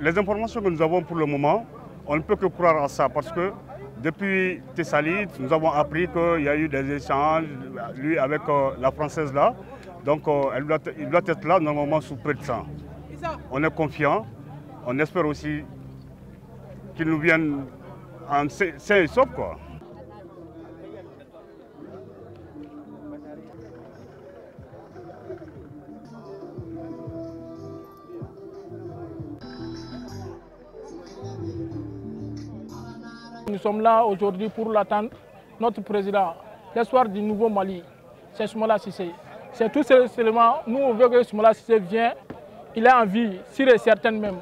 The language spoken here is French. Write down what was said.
Les informations que nous avons pour le moment, on ne peut que croire à ça parce que depuis Thessalite, nous avons appris qu'il y a eu des échanges, lui avec euh, la Française là. Donc euh, elle doit, il doit être là normalement sous près de 100. On est confiant, on espère aussi qu'il nous vienne en sain et sauf quoi. Nous sommes là aujourd'hui pour l'attendre. Notre président, l'espoir du nouveau Mali, c'est Soumola Sissé. C'est tout seulement, nous on veut que Soumola Sissé vienne, il est en vie, sûr et certain même.